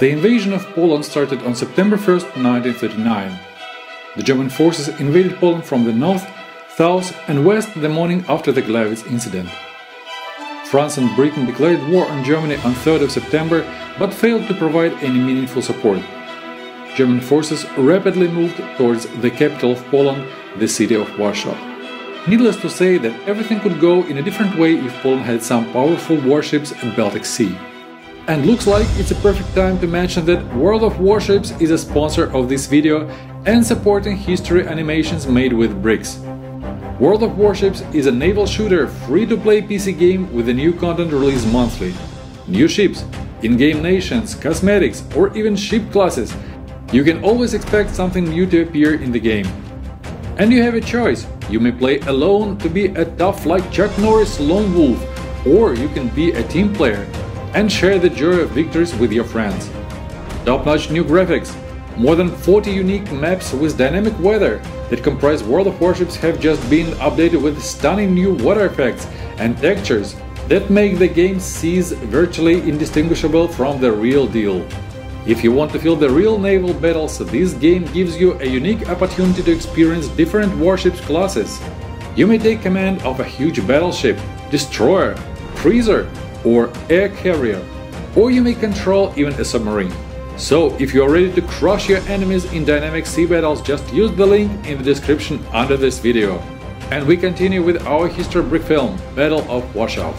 The invasion of Poland started on September 1, 1939. The German forces invaded Poland from the north, south, and west the morning after the Gleiwitz incident. France and Britain declared war on Germany on 3rd of September but failed to provide any meaningful support. German forces rapidly moved towards the capital of Poland, the city of Warsaw. Needless to say that everything could go in a different way if Poland had some powerful warships at Baltic Sea. And looks like it's a perfect time to mention that World of Warships is a sponsor of this video and supporting history animations made with bricks. World of Warships is a naval shooter free-to-play PC game with a new content released monthly. New ships, in-game nations, cosmetics or even ship classes. You can always expect something new to appear in the game. And you have a choice. You may play alone to be a tough like Chuck Norris lone wolf, or you can be a team player and share the joy of victories with your friends. Top-notch new graphics, more than 40 unique maps with dynamic weather that comprise World of Warships have just been updated with stunning new water effects and textures that make the game's seas virtually indistinguishable from the real deal. If you want to feel the real naval battles, this game gives you a unique opportunity to experience different warships classes. You may take command of a huge battleship, destroyer, cruiser, or air carrier, or you may control even a submarine. So, if you are ready to crush your enemies in dynamic sea battles, just use the link in the description under this video. And we continue with our history brick film, Battle of Warsaw.